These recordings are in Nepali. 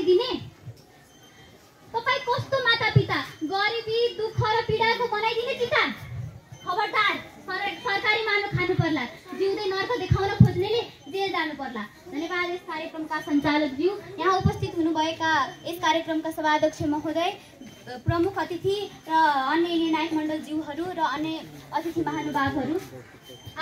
गरिदिने तपाईँ कस्तो माता पिता गरिबी दुःख र पीडाको बनाइदिने चिता। खबरदार सर- सरकारी मानो खानु पर्ला। जिउँदै नर्क देखाउन खोज्नेले जेल जानु पर्ला। धन्यवाद यस कार्यक्रमका सञ्चालक ज्यू यहाँ उपस्थित हुनुभएका यस कार्यक्रमका सभाध्यक्ष महोदय प्रमुख अतिथि र अन्य निर्णायक मण्डल ज्यूहरू र अन्य अतिथि महानुभावहरू।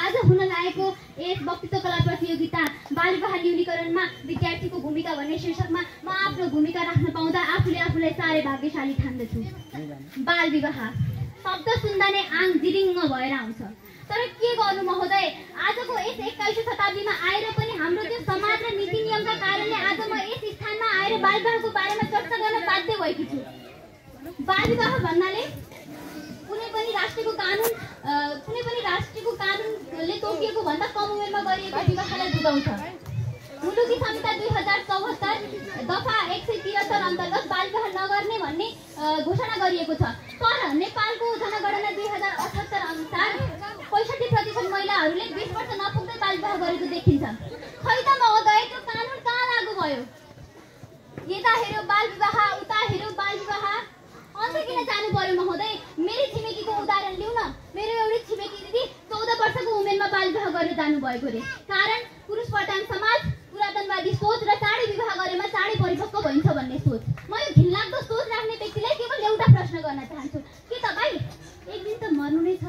आज हुन लागेको यस वक्तित्व कला प्रतियोगिता बाल विवाह न्यूनीकरणमा विद्यार्थीको भूमिका भन्ने शीर्षकमा म आफ्नो भूमिका राख्न पाउँदा आफूले आफूलाई साह्रै भाग्यशाली ठान्दछु। बाल विवाह शब्द सुन्दा नै आङ जिरिङ्ग भएर आउँछ। तर के गर्नु महोदय? आजको यस एक्काइसौँ शताब्दीमा आएर पनि हाम्रो त्यो समाज र नीति नियमका कारणले आज म यस स्थानमा आएर बाल विवाहको बारेमा चर्चा गर्न बाध्य भएकी छु। बाल विवाह भन्नाले कुनै पनि राष्ट्रको कानुन कुनै पनि राष्ट्रको कानुनले तोकिएको भन्दा कम उमेरमा गरिएको विवाहलाई बुझाउँछ। मुलुकी संहिता दुई हजार चौहत्तर दफा एक सय त्रिहत्तर अन्तर्गत बाल विवाह नगर्ने भन्ने घोषणा गरिएको छ। तर नेपालको जनगणना दुई हजार अठहत्तर अनुसार पैँसठी प्रतिशत महिलाहरूले बिस वर्ष नपुग्दै बाल विवाह गरेको देखिन्छ। खै त महोदय त्यो कानुन कहाँ लागू भयो? यता हेऱ्यो बाल विवाह उता हेऱ्यो बाल विवाह अन्त किन जानु पर्यो महोदय मेरो छिमेकीको उदाहरण लिउँ न। मेरो एउटै छिमेकी दिदी चौध वर्षको उमेरमा बाल विवाह गरेर जानुभएको रे। कारण पुरुष प्रधान समाज पुरातनवादी सोच र चाँडै विवाह गरेमा चाँडै परिपक्व भइन्छ भन्ने सोच। म यो घिनलाग्दो सोच राख्ने व्यक्तिलाई केवल एउटा प्रश्न गर्न चाहन्छु। के तपाईँ एक दिन त मर्नु नै छ।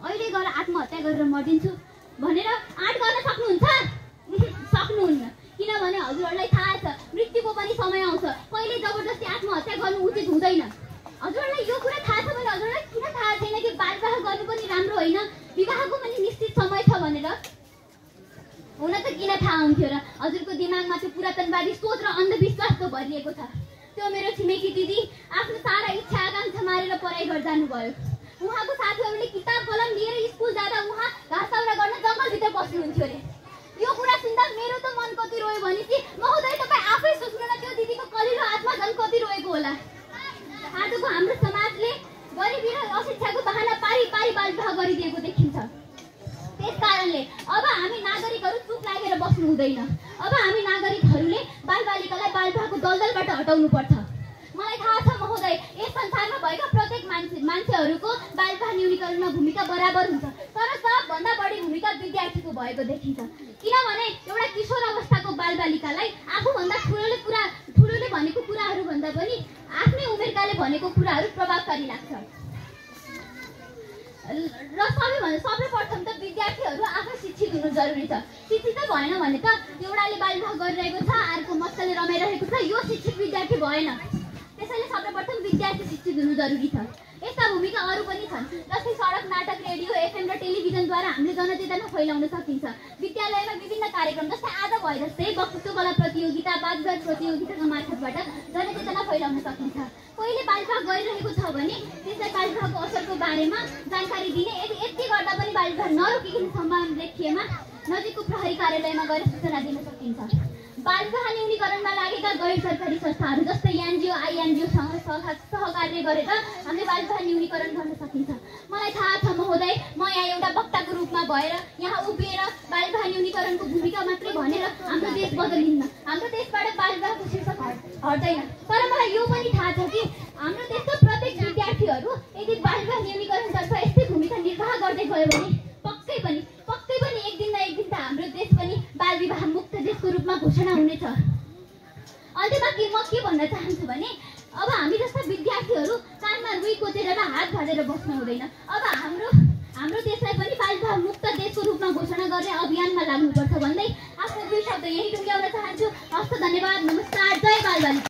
अहिले गएर आत्महत्या गरेर मरिदिन्छु भनेर आँट गर्न सक्नुहुन्छ? सक्नुहुन्न। किनभने हजुरहरूलाई थाहा छ मृत्युको पनि समय आउँछ। कहिले जबरजस्ती आत्महत्या गर्नु उचित हुँदैन हजुरहरूलाई यो कुरा थाहा छ भने हजुरलाई किन थाहा छैन कि बाल विवाह गर्नु पनि राम्रो होइन विवाहको पनि निश्चित समय छ भनेर हुन त किन थाहा हुन्थ्यो र? हजुरको दिमागमा त्यो पुरातनवादी सोच र अन्धविश्वासको भरिएको छ। त्यो मेरो छिमेकी दिदी आफ्नो सारा इच्छा आकाङ्क्षा मारेर पढाइ गरेर जानुभयो उहाँको साथीहरूले किताब कलम लिएर स्कुल जाँदा उहाँ घाँस दाउरा गर्न जङ्गलभित्र बस्नुहुन्थ्यो अरे यो कुरा सुन्दा मेरो त मन कति रोयो भनेपछि महोदय तपाईँ आफै सोच्नु न त्यो दिदीको कलिलो आत्मा झन् कति रोएको होला आजको हाम्रो समाजले गरिबी र अशिक्षाको बहाना पारी पारी बाल विवाह गरिदिएको देखिन्छ त्यस कारणले अब हामी नागरिकहरू चुप लागेर बस्नु हुँदैन। अब हामी नागरिकहरूले बालबालिकालाई बाल विवाहको दलदलबाट हटाउनु पर्छ मलाई थाहा छ महोदय यस संसारमा भएका प्रत्येक मान्छे मान्छेहरूको बाल विवाह न्यूनीकरणमा भूमिका बराबर हुन्छ तर सबभन्दा बढी भूमिका विद्यार्थीको भएको देखिन्छ। किनभने एउटा किशोर अवस्थाको बालबालिकालाई आफूभन्दा ठुलोले कुरा ठुलोले भनेको कुराहरू भन्दा पनि आफ्नै उमेरकाले भनेको कुराहरू प्रभावकारी लाग्छ। र सबैभन्दा सर्वप्रथम त विद्यार्थीहरू आफै शिक्षित हुनु जरुरी छ। शिक्षित भएन भने त एउटाले बाल विवाह गरिरहेको छ अर्को मजाले रमाइरहेको छ यो शिक्षित विद्यार्थी भएन। त्यसैले सर्वप्रथम विद्यार्थी शिक्षित हुनु जरुरी छ। यस्ता भूमिका अरू पनि छन् जस्तै सडक नाटक रेडियो एफएम र टेलिभिजनद्वारा हामीले जनचेतना फैलाउन सकिन्छ। विद्यालयमा विभिन्न कार्यक्रम जस्तै आज भए जस्तै वक्तृत्व कला प्रतियोगिता वादविवाद प्रतियोगिताका मार्फतबाट जनचेतना फैलाउन सकिन्छ। कोहीले बालविवाह गरिरहेको छ भने त्यसलाई बालविवाहको असरको बारेमा जानकारी दिने यदि यति गर्दा पनि बालविवाह नरोकिने सम्भावना देखिएमा नजिकको प्रहरी कार्यालयमा गएर सूचना दिन सकिन्छ। बालविवाह न्यूनीकरणमा लागेका गैर सरकारी संस्थाहरू जस्तै एनजिओ आइएनजिओसँग सह सहकार्य गरेर हामीले बालविवाह न्यूनीकरण गर्न सकिन्छ मलाई थाहा छ महोदय म यहाँ एउटा वक्ताको रूपमा भएर यहाँ उभिएर बालविवाह न्यूनीकरणको भूमिका मात्रै भनेर हाम्रो देश बदलिन्न। हाम्रो देशबाट बालविवाहको शीर्षक हट- हट्दैन। तर मलाई यो पनि थाहा छ कि हाम्रो देशका प्रत्येक विद्यार्थीहरू यदि बालविवाह न्यूनीकरणतर्फ यस्तै भूमिका निर्वाह गर्दै गयो भने पक्कै पनि पक्कै पनि एक दिन न एक दिन त हाम्रो देश पनि बाल विवाह मुक्त देशको रूपमा घोषणा हुनेछ। अन्त्यमा के म के भन्न चाहन्छु भने अब हामी जस्ता विद्यार्थीहरू कानमा रुई कोचेर र हात भाँडेर बस्नु हुँदैन। अब हाम्रो हाम्रो देशलाई पनि बाल विवाह मुक्त देशको घोषणा गर्ने अभियानमा लाग्नुपर्छ भन्दै आफ्नो दुई शब्द यही टुङ्ग्याउन चाहन्छु। हस्त धन्यवाद नमस्कार जय बाल बालिका